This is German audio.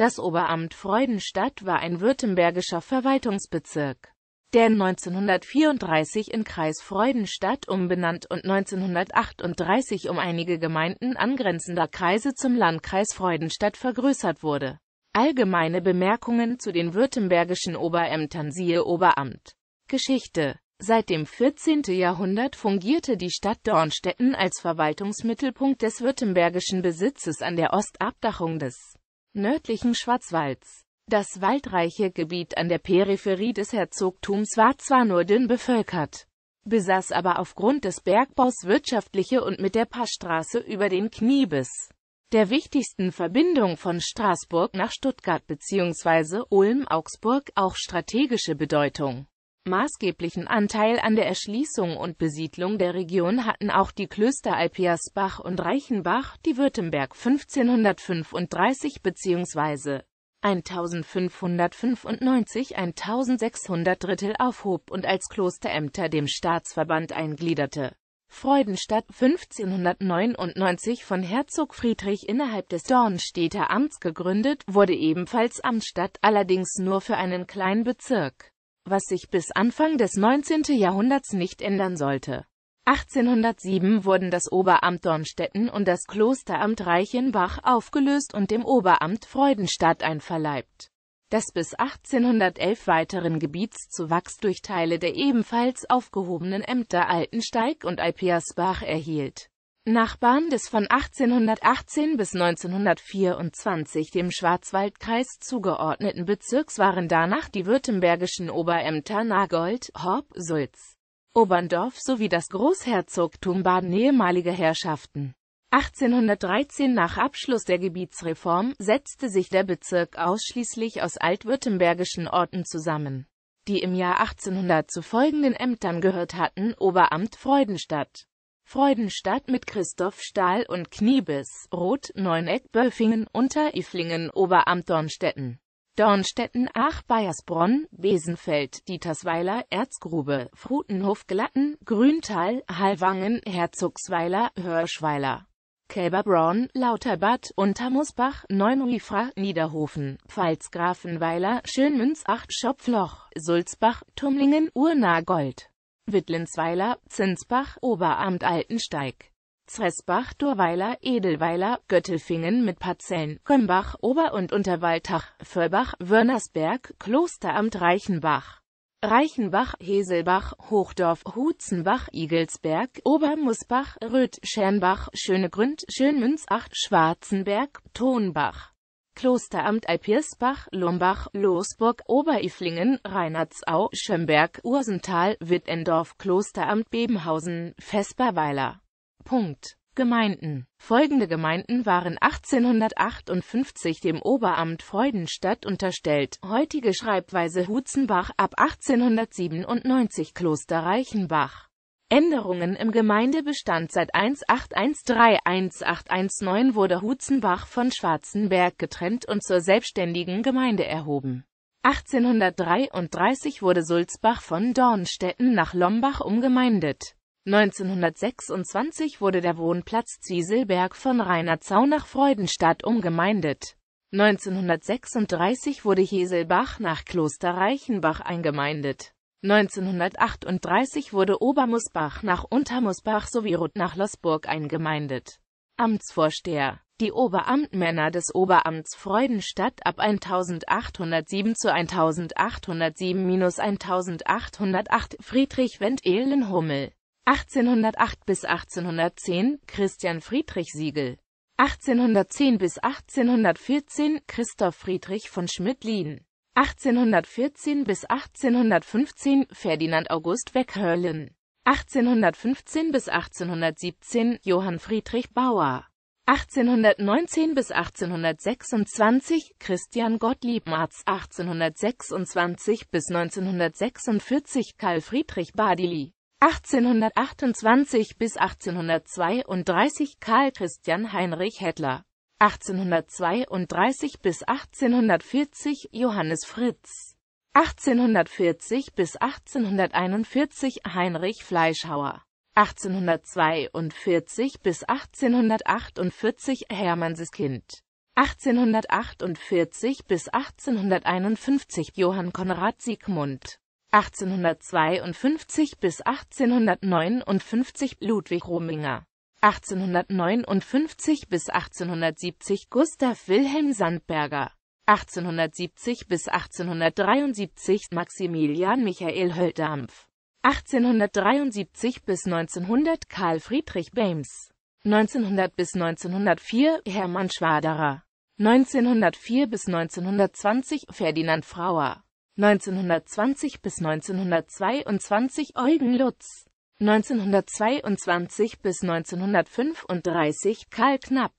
Das Oberamt Freudenstadt war ein württembergischer Verwaltungsbezirk, der 1934 in Kreis Freudenstadt umbenannt und 1938 um einige Gemeinden angrenzender Kreise zum Landkreis Freudenstadt vergrößert wurde. Allgemeine Bemerkungen zu den württembergischen Oberämtern siehe Oberamt. Geschichte Seit dem 14. Jahrhundert fungierte die Stadt Dornstetten als Verwaltungsmittelpunkt des württembergischen Besitzes an der Ostabdachung des nördlichen Schwarzwalds. Das waldreiche Gebiet an der Peripherie des Herzogtums war zwar nur dünn bevölkert, besaß aber aufgrund des Bergbaus wirtschaftliche und mit der Passstraße über den Kniebiss, der wichtigsten Verbindung von Straßburg nach Stuttgart bzw. Ulm-Augsburg auch strategische Bedeutung. Maßgeblichen Anteil an der Erschließung und Besiedlung der Region hatten auch die Klöster Alpiasbach und Reichenbach, die Württemberg 1535 bzw. 1595 1600 Drittel aufhob und als Klosterämter dem Staatsverband eingliederte. Freudenstadt 1599 von Herzog Friedrich innerhalb des Dornstädter Amts gegründet, wurde ebenfalls Amtsstadt, allerdings nur für einen kleinen Bezirk was sich bis Anfang des 19. Jahrhunderts nicht ändern sollte. 1807 wurden das Oberamt Dornstetten und das Klosteramt Reichenbach aufgelöst und dem Oberamt Freudenstadt einverleibt, das bis 1811 weiteren Gebietszuwachs durch Teile der ebenfalls aufgehobenen Ämter Altensteig und Alpiasbach erhielt Nachbarn des von 1818 bis 1924 dem Schwarzwaldkreis zugeordneten Bezirks waren danach die württembergischen Oberämter Nagold, Horb, Sulz, Oberndorf sowie das Großherzogtum Baden ehemalige Herrschaften. 1813 nach Abschluss der Gebietsreform setzte sich der Bezirk ausschließlich aus altwürttembergischen Orten zusammen, die im Jahr 1800 zu folgenden Ämtern gehört hatten Oberamt Freudenstadt Freudenstadt mit Christoph Stahl und Kniebiss, Rot, Neuneck, Böffingen, Unteriflingen, Oberamt Dornstetten. Dornstetten, Ach, Bayersbronn, Besenfeld, Dietersweiler, Erzgrube, Frutenhof, Glatten, Grüntal, Hallwangen, Herzogsweiler, Hörschweiler. Kälberbraun, Lauterbad, Untermusbach, Neunuifra, Niederhofen, Pfalzgrafenweiler, Schönmünz, Acht, Schopfloch, Sulzbach, Tumlingen, Urnagold. Wittlinsweiler, Zinsbach, Oberamt Altensteig, Zresbach, Dorweiler, Edelweiler, Göttelfingen mit Parzellen, Kömbach, Ober- und Unterwaltach, Völlbach, Wörnersberg, Klosteramt Reichenbach, Reichenbach, Heselbach, Hochdorf, Hutzenbach, Igelsberg, Obermusbach, Röth, Schernbach, Schönegründ, Schönmünzacht, Schwarzenberg, Tonbach. Klosteramt Alpirsbach, Lumbach, Losburg, Obereiflingen, Reinhardsau, Schömberg, Ursental, Wittendorf, Klosteramt Bebenhausen, Vesperweiler. Punkt. Gemeinden. Folgende Gemeinden waren 1858 dem Oberamt Freudenstadt unterstellt, heutige Schreibweise Hutzenbach, ab 1897 Kloster Reichenbach. Änderungen im Gemeindebestand Seit 1813-1819 wurde Hutzenbach von Schwarzenberg getrennt und zur selbstständigen Gemeinde erhoben. 1833 wurde Sulzbach von Dornstetten nach Lombach umgemeindet. 1926 wurde der Wohnplatz Zieselberg von Reinerzau nach Freudenstadt umgemeindet. 1936 wurde Heselbach nach Kloster Reichenbach eingemeindet 1938 wurde Obermusbach nach Untermusbach sowie Ruth nach Losburg eingemeindet. Amtsvorsteher Die Oberamtmänner des Oberamts Freudenstadt ab 1807 zu 1807-1808 Friedrich Wendt Ehlenhummel 1808 bis 1810 Christian Friedrich Siegel. 1810 bis 1814 Christoph Friedrich von Schmidt-Lien 1814 bis 1815 Ferdinand August Weckhörlen. 1815 bis 1817 Johann Friedrich Bauer. 1819 bis 1826 Christian Gottlieb Marz 1826 bis 1946 Karl Friedrich Badili 1828 bis 1832 Karl Christian Heinrich Hettler 1832 bis 1840 Johannes Fritz. 1840 bis 1841 Heinrich Fleischhauer. 1842 bis 1848 Hermann Siskind. 1848 bis 1851 Johann Konrad Siegmund. 1852 bis 1859 Ludwig Rominger 1859 bis 1870 Gustav Wilhelm Sandberger. 1870 bis 1873 Maximilian Michael Hölldampf 1873 bis 1900 Karl Friedrich Beims 1900 bis 1904 Hermann Schwaderer. 1904 bis 1920 Ferdinand Frauer. 1920 bis 1922 Eugen Lutz 1922 bis 1935 Karl Knapp